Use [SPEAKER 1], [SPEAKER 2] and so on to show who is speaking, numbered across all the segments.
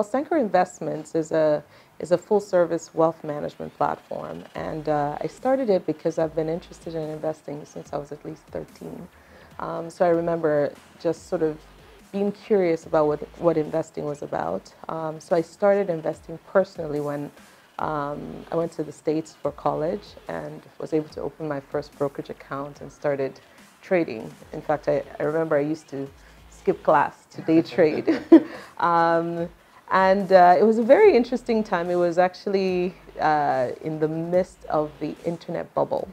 [SPEAKER 1] Well, Sankore Investments is a is a full-service wealth management platform, and uh, I started it because I've been interested in investing since I was at least 13. Um, so I remember just sort of being curious about what what investing was about. Um, so I started investing personally when um, I went to the States for college and was able to open my first brokerage account and started trading. In fact, I, I remember I used to skip class to day trade. Um, and uh, it was a very interesting time. It was actually uh, in the midst of the internet bubble.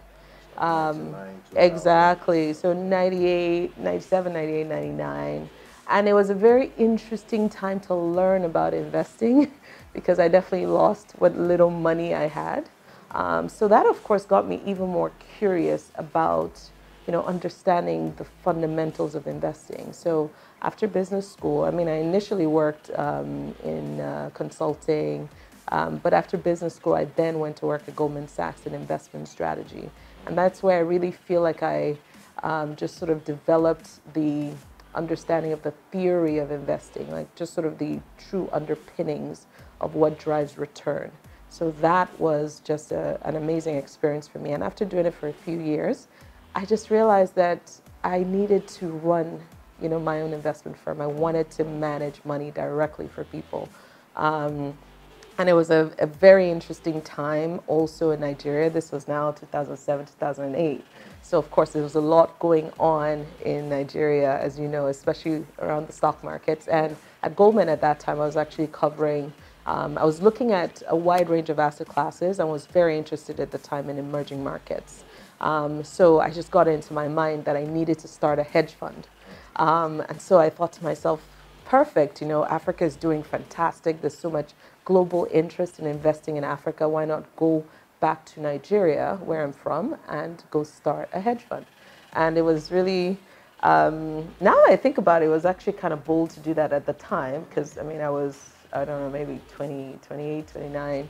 [SPEAKER 1] Um, exactly. So 98, 97, 98, 99. And it was a very interesting time to learn about investing because I definitely lost what little money I had. Um, so that, of course, got me even more curious about, you know, understanding the fundamentals of investing. So after business school, I mean, I initially worked um, in uh, consulting, um, but after business school, I then went to work at Goldman Sachs in investment strategy. And that's where I really feel like I um, just sort of developed the understanding of the theory of investing, like just sort of the true underpinnings of what drives return. So that was just a, an amazing experience for me. And after doing it for a few years, I just realized that I needed to run you know, my own investment firm. I wanted to manage money directly for people. Um, and it was a, a, very interesting time also in Nigeria. This was now 2007, 2008. So, of course, there was a lot going on in Nigeria, as you know, especially around the stock markets. And at Goldman at that time, I was actually covering, um, I was looking at a wide range of asset classes and was very interested at the time in emerging markets. Um, so, I just got into my mind that I needed to start a hedge fund. Um, and so I thought to myself, perfect, you know, Africa is doing fantastic. There's so much global interest in investing in Africa. Why not go back to Nigeria, where I'm from, and go start a hedge fund? And it was really, um, now I think about it, it was actually kind of bold to do that at the time because, I mean, I was, I don't know, maybe 20, 28, 29.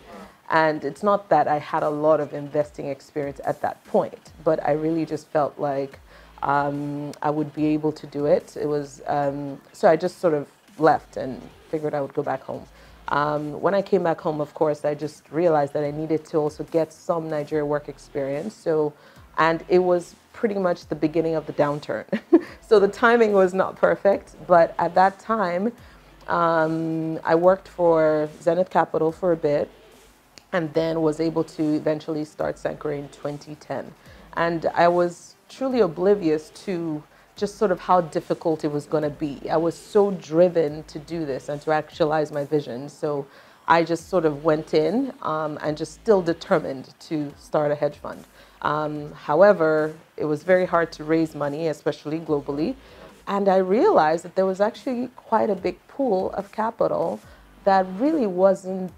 [SPEAKER 1] And it's not that I had a lot of investing experience at that point, but I really just felt like um, I would be able to do it. It was um, so I just sort of left and figured I would go back home. Um, when I came back home, of course, I just realized that I needed to also get some Nigeria work experience. So, and it was pretty much the beginning of the downturn. so the timing was not perfect, but at that time, um, I worked for Zenith Capital for a bit and then was able to eventually start Sankore in 2010. And I was truly oblivious to just sort of how difficult it was going to be. I was so driven to do this and to actualize my vision. So I just sort of went in um, and just still determined to start a hedge fund. Um, however, it was very hard to raise money, especially globally. And I realized that there was actually quite a big pool of capital that really wasn't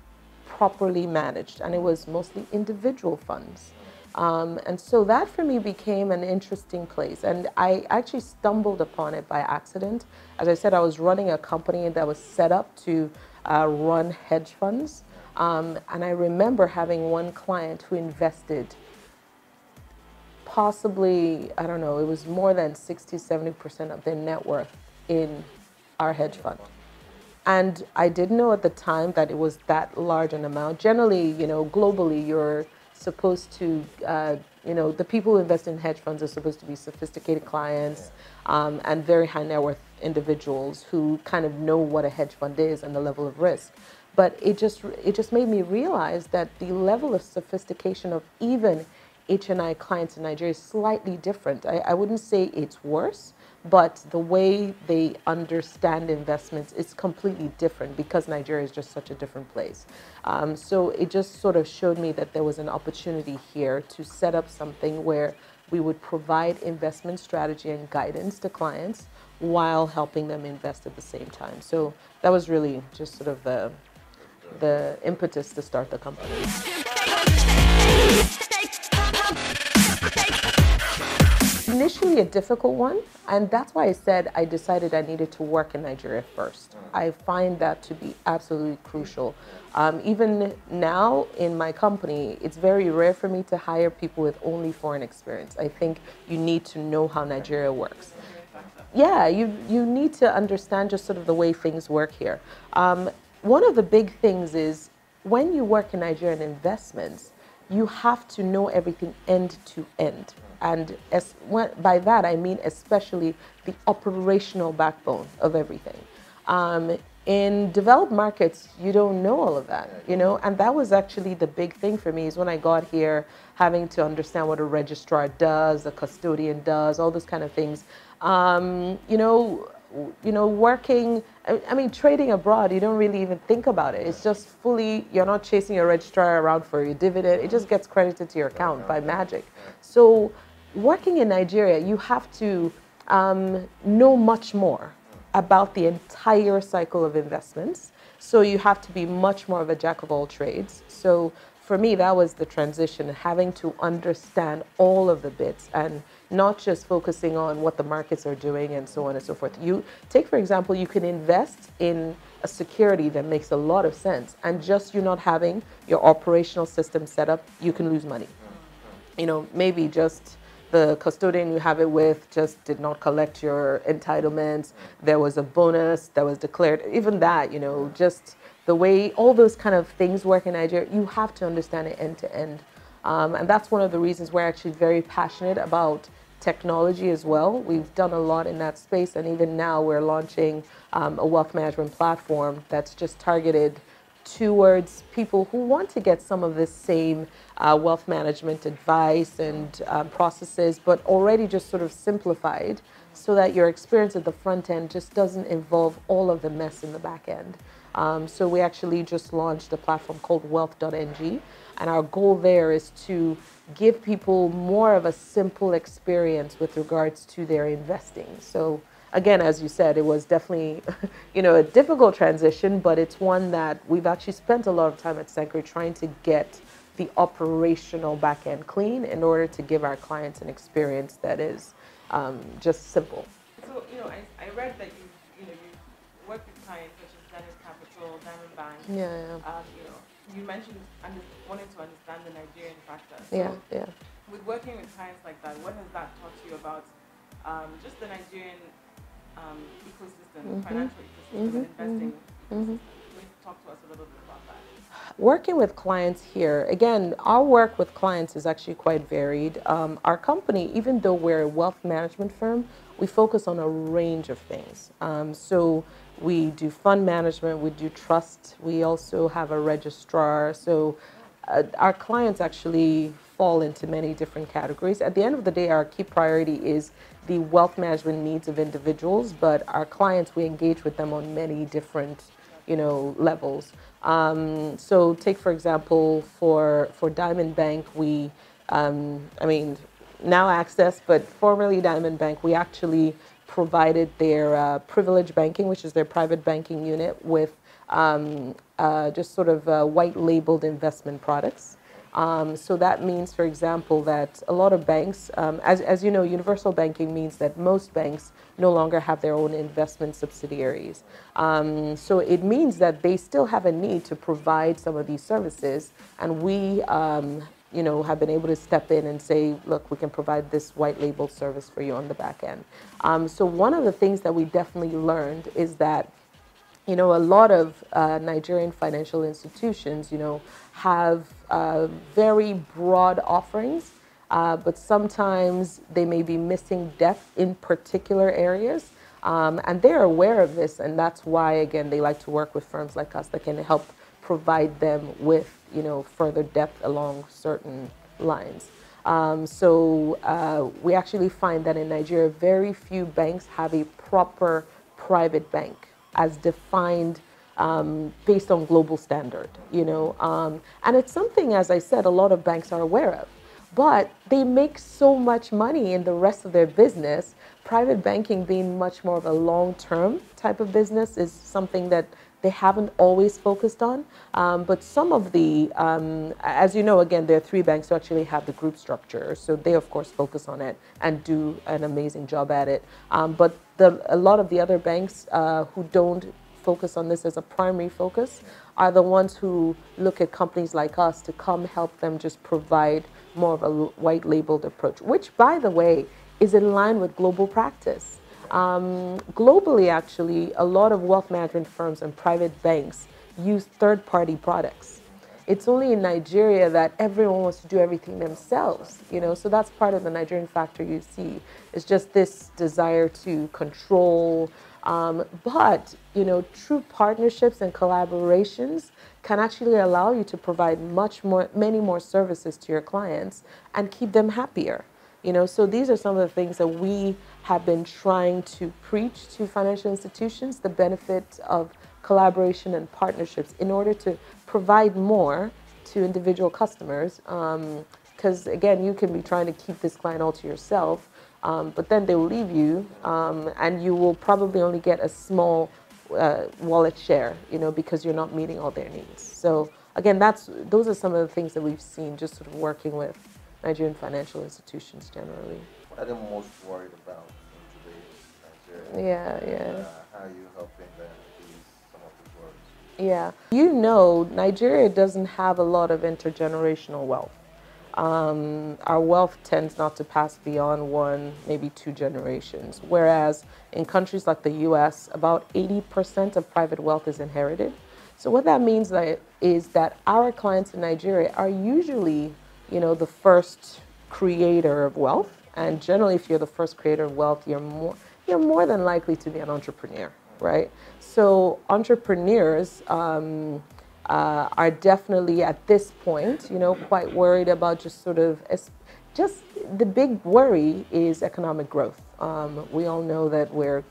[SPEAKER 1] properly managed, and it was mostly individual funds. Um, and so that for me became an interesting place. And I actually stumbled upon it by accident. As I said, I was running a company that was set up to uh, run hedge funds. Um, and I remember having one client who invested possibly, I don't know, it was more than 60, 70% of their net worth in our hedge fund. And I didn't know at the time that it was that large an amount. Generally, you know, globally, you're supposed to, uh, you know, the people who invest in hedge funds are supposed to be sophisticated clients um, and very high net worth individuals who kind of know what a hedge fund is and the level of risk. But it just it just made me realize that the level of sophistication of even HNI clients in Nigeria is slightly different. I, I wouldn't say it's worse, but the way they understand investments is completely different because Nigeria is just such a different place. Um, so it just sort of showed me that there was an opportunity here to set up something where we would provide investment strategy and guidance to clients while helping them invest at the same time. So that was really just sort of the, the impetus to start the company. Initially, a difficult one, and that's why I said I decided I needed to work in Nigeria first. I find that to be absolutely crucial. Um, even now in my company, it's very rare for me to hire people with only foreign experience. I think you need to know how Nigeria works. Yeah, you, you need to understand just sort of the way things work here. Um, one of the big things is when you work in Nigerian investments, you have to know everything end to end. And as, when, by that, I mean especially the operational backbone of everything. Um, in developed markets, you don't know all of that, you know, and that was actually the big thing for me is when I got here, having to understand what a registrar does, a custodian does, all those kind of things. Um, you know, you know, working, I mean, trading abroad, you don't really even think about it. It's just fully, you're not chasing your registrar around for your dividend. It just gets credited to your account by magic. So working in Nigeria, you have to um, know much more about the entire cycle of investments. So you have to be much more of a jack of all trades. So for me, that was the transition, having to understand all of the bits and not just focusing on what the markets are doing and so on and so forth. You take, for example, you can invest in a security that makes a lot of sense, and just you not having your operational system set up, you can lose money. You know, maybe just the custodian you have it with just did not collect your entitlements. There was a bonus that was declared. Even that, you know, just the way all those kind of things work in Nigeria, you have to understand it end to end. Um, and that's one of the reasons we're actually very passionate about technology as well. We've done a lot in that space, and even now we're launching um, a wealth management platform that's just targeted towards people who want to get some of this same uh, wealth management advice and um, processes, but already just sort of simplified so that your experience at the front end just doesn't involve all of the mess in the back end. Um, so we actually just launched a platform called wealth.ng, and our goal there is to give people more of a simple experience with regards to their investing. So again, as you said, it was definitely, you know, a difficult transition, but it's one that we've actually spent a lot of time at Sankore trying to get the operational back end clean in order to give our clients an experience that is um, just simple.
[SPEAKER 2] So, you know, I, I read that you, you know, you work with clients such as Zenith Capital, Diamond Bank.
[SPEAKER 1] Yeah, yeah.
[SPEAKER 2] Um, you know, you mentioned under, wanting to understand the Nigerian factor.
[SPEAKER 1] So yeah, yeah.
[SPEAKER 2] With working with clients like that, what has that taught you about um, just the Nigerian um, ecosystem, mm-hmm. financial ecosystem, mm-hmm. investing mm-hmm. Talk to us a little bit about that.
[SPEAKER 1] Working with clients here, again, our work with clients is actually quite varied. Um, our company, even though we're a wealth management firm, we focus on a range of things. Um, so we do fund management, we do trust, we also have a registrar. So uh, our clients actually fall into many different categories. At the end of the day, our key priority is the wealth management needs of individuals, but our clients, we engage with them on many different, you know, levels. Um, so take, for example, for, for Diamond Bank, we, um, I mean, now Access, but formerly Diamond Bank, we actually provided their uh, privilege banking, which is their private banking unit, with um, uh, just sort of uh, white labeled investment products. Um, so that means, for example, that a lot of banks, um, as, as you know, universal banking means that most banks no longer have their own investment subsidiaries. Um, so it means that they still have a need to provide some of these services, and we um, you know, have been able to step in and say, look, we can provide this white label service for you on the back end. Um, so one of the things that we definitely learned is that, you know, a lot of uh, Nigerian financial institutions, you know, have uh, very broad offerings, uh, but sometimes they may be missing depth in particular areas. Um, and they're aware of this, and that's why, again, they like to work with firms like us that can help provide them with you know, further depth along certain lines. Um, so uh, we actually find that in Nigeria, very few banks have a proper private bank as defined um, based on global standard, you know. Um, and it's something, as I said, a lot of banks are aware of. But they make so much money in the rest of their business. Private banking being much more of a long-term type of business is something that they haven't always focused on. Um, but some of the, um, as you know, again, there are three banks who actually have the group structure. So they, of course, focus on it and do an amazing job at it. Um, but the, a lot of the other banks uh, who don't focus on this as a primary focus are the ones who look at companies like us to come help them just provide more of a white labeled approach, which, by the way, is in line with global practice. Um, globally, actually, a lot of wealth management firms and private banks use third party products. It's only in Nigeria that everyone wants to do everything themselves, you know, so that's part of the Nigerian factor you see. It's just this desire to control. Um, but, you know, true partnerships and collaborations can actually allow you to provide much more, many more services to your clients and keep them happier. You know, so these are some of the things that we have been trying to preach to financial institutions, the benefit of collaboration and partnerships in order to provide more to individual customers. Because um, again, you can be trying to keep this client all to yourself, um, but then they will leave you, um, and you will probably only get a small uh, wallet share, you know, because you're not meeting all their needs. So again, that's those are some of the things that we've seen just sort of working with Nigerian financial institutions generally.
[SPEAKER 3] What are they most worried about in today's
[SPEAKER 1] Nigeria? Yeah, yeah.
[SPEAKER 3] Uh, how are you helping them ease some of the worries?
[SPEAKER 1] Yeah. You know, Nigeria doesn't have a lot of intergenerational wealth. Um, our wealth tends not to pass beyond one, maybe two generations. Whereas in countries like the US, about 80% of private wealth is inherited. So what that means is that our clients in Nigeria are usually you know, the first creator of wealth. And generally, if you're the first creator of wealth, you're more, you're more than likely to be an entrepreneur, right? So entrepreneurs um, uh, are definitely at this point, you know, quite worried about just sort of, just the big worry is economic growth. Um, we all know that we're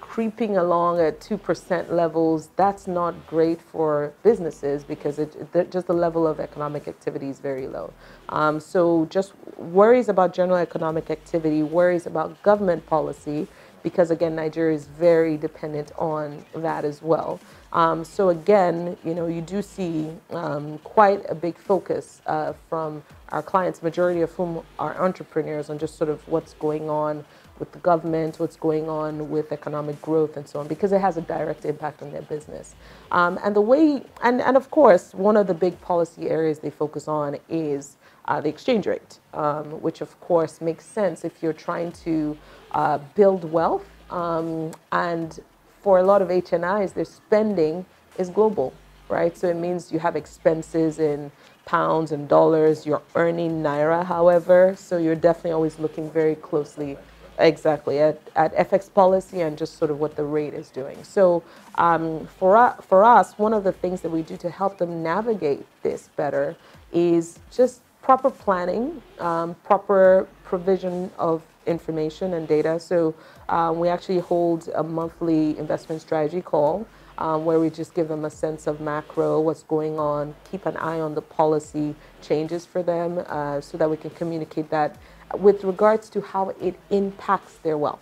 [SPEAKER 1] creeping along at 2% levels, that's not great for businesses because it, just the level of economic activity is very low. Um, so just worries about general economic activity, worries about government policy, because again, Nigeria is very dependent on that as well. Um, so again, you know, you do see um, quite a big focus uh, from our clients, majority of whom are entrepreneurs, on just sort of what's going on with the government, what's going on with economic growth and so on, because it has a direct impact on their business. Um, and the way, and, and of course, one of the big policy areas they focus on is uh, the exchange rate, um, which of course makes sense if you're trying to uh, build wealth. Um, and for a lot of HNIs, their spending is global, right? So it means you have expenses in pounds and dollars. You're earning naira, however, so you're definitely always looking very closely Exactly, at, at FX policy and just sort of what the rate is doing. So um, for, uh, for us, one of the things that we do to help them navigate this better is just proper planning, um, proper provision of information and data. So um, we actually hold a monthly investment strategy call um, where we just give them a sense of macro, what's going on, keep an eye on the policy changes for them uh, so that we can communicate that with regards to how it impacts their wealth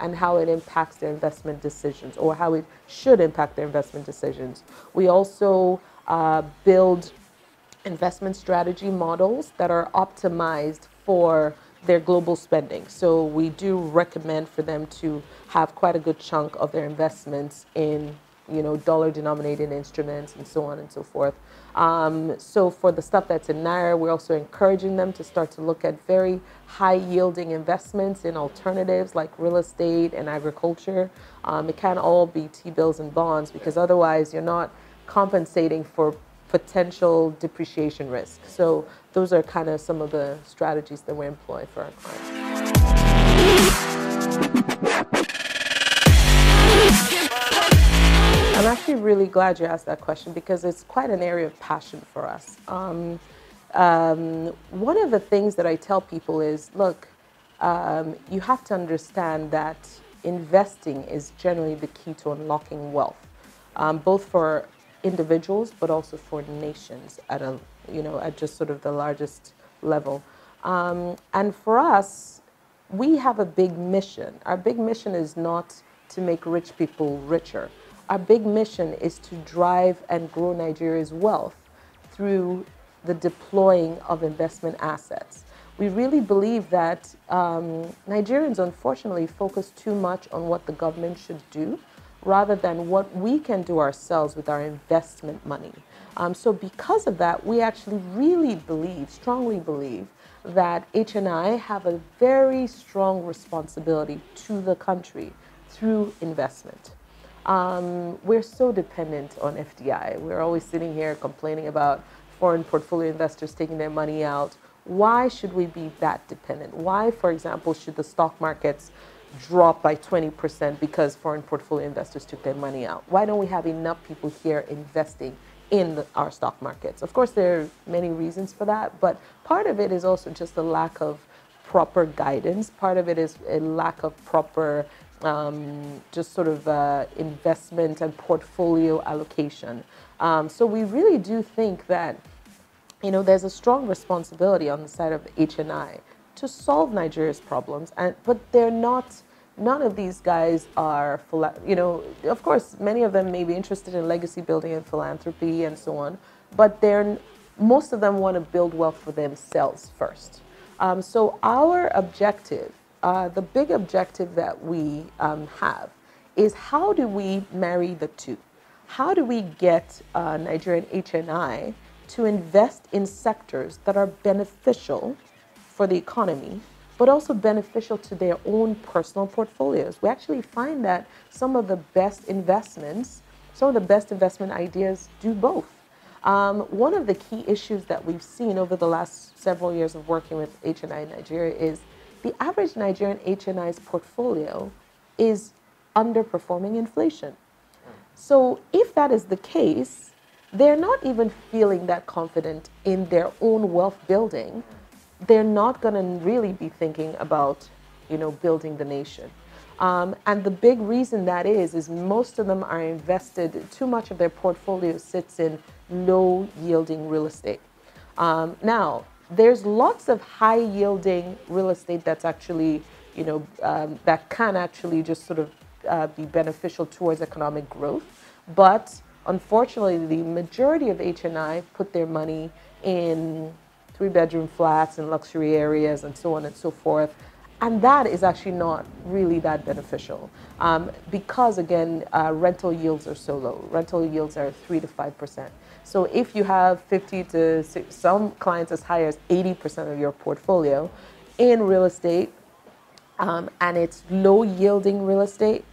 [SPEAKER 1] and how it impacts their investment decisions or how it should impact their investment decisions. We also uh, build investment strategy models that are optimized for their global spending. So we do recommend for them to have quite a good chunk of their investments in you know, dollar denominated instruments and so on and so forth. Um, so for the stuff that's in Naira, we're also encouraging them to start to look at very high yielding investments in alternatives like real estate and agriculture. Um, it can't all be T-bills and bonds because otherwise you're not compensating for potential depreciation risk. So those are kind of some of the strategies that we employ for our clients. I'm actually really glad you asked that question because it's quite an area of passion for us. Um, um, one of the things that I tell people is look, um, you have to understand that investing is generally the key to unlocking wealth, um, both for individuals but also for nations at a you know at just sort of the largest level. Um, and for us, we have a big mission. Our big mission is not to make rich people richer our big mission is to drive and grow Nigeria's wealth through the deploying of investment assets. We really believe that um, Nigerians unfortunately focus too much on what the government should do rather than what we can do ourselves with our investment money. Um, so because of that, we actually really believe, strongly believe, that HNI have a very strong responsibility to the country through investment. Um, we're so dependent on FDI. We're always sitting here complaining about foreign portfolio investors taking their money out. Why should we be that dependent? Why, for example, should the stock markets drop by 20% because foreign portfolio investors took their money out? Why don't we have enough people here investing in the, our stock markets. Of course, there are many reasons for that, but part of it is also just a lack of proper guidance. Part of it is a lack of proper, um, just sort of uh, investment and portfolio allocation. Um, so we really do think that, you know, there's a strong responsibility on the side of HNI to solve Nigeria's problems, and but they're not none of these guys are, you know, of course, many of them may be interested in legacy building and philanthropy and so on, but they're, most of them want to build wealth for themselves first. Um, so our objective, uh, the big objective that we um, have is how do we marry the two? How do we get uh, Nigerian HNI to invest in sectors that are beneficial for the economy but also beneficial to their own personal portfolios. We actually find that some of the best investments, some of the best investment ideas do both. Um, one of the key issues that we've seen over the last several years of working with HNI in Nigeria is the average Nigerian HNI's portfolio is underperforming inflation. So if that is the case, they're not even feeling that confident in their own wealth building they're not going to really be thinking about, you know, building the nation. Um, and the big reason that is, is most of them are invested, too much of their portfolio sits in low yielding real estate. Um, now, there's lots of high yielding real estate that's actually, you know, um, that can actually just sort of uh, be beneficial towards economic growth. But unfortunately, the majority of HNI put their money in three bedroom flats in luxury areas and so on and so forth. And that is actually not really that beneficial um, because, again, uh, rental yields are so low. Rental yields are 3 to 5%. So if you have 50 to some clients as high as 80% of your portfolio in real estate um, and it's low yielding real estate,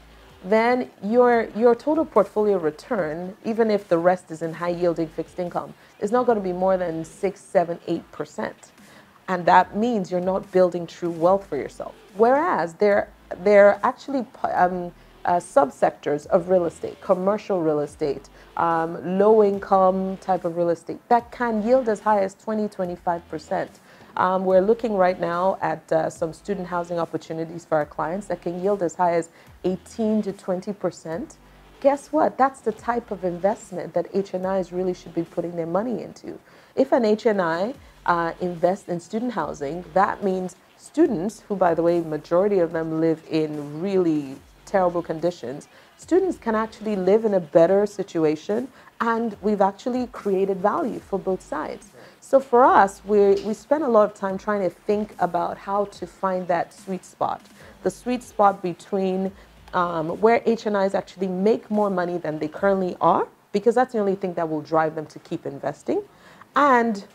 [SPEAKER 1] then your, your total portfolio return, even if the rest is in high yielding fixed income, is not going to be more than six, seven, eight percent. And that means you're not building true wealth for yourself. Whereas there, there are actually um, uh, subsectors of real estate, commercial real estate, um, low income type of real estate that can yield as high as 20, 25 percent. Um, we're looking right now at uh, some student housing opportunities for our clients that can yield as high as 18 to 20 percent. Guess what? That's the type of investment that HNIs really should be putting their money into. If an HNI uh, invests in student housing, that means students, who by the way, majority of them live in really terrible conditions, students can actually live in a better situation and we've actually created value for both sides. So for us, we, we spend a lot of time trying to think about how to find that sweet spot, the sweet spot between um, where HNIs actually make more money than they currently are, because that's the only thing that will drive them to keep investing, and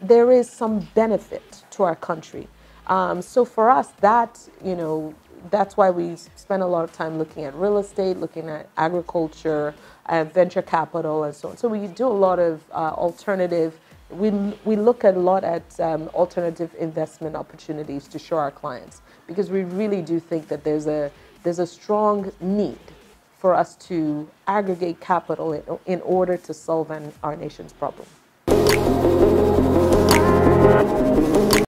[SPEAKER 1] there is some benefit to our country. Um, so for us, that you know, that's why we spend a lot of time looking at real estate, looking at agriculture, uh, venture capital, and so on. So we do a lot of uh, alternative we, we look a lot at um, alternative investment opportunities to show our clients because we really do think that there's a, there's a strong need for us to aggregate capital in, in order to solve an, our nation's problem.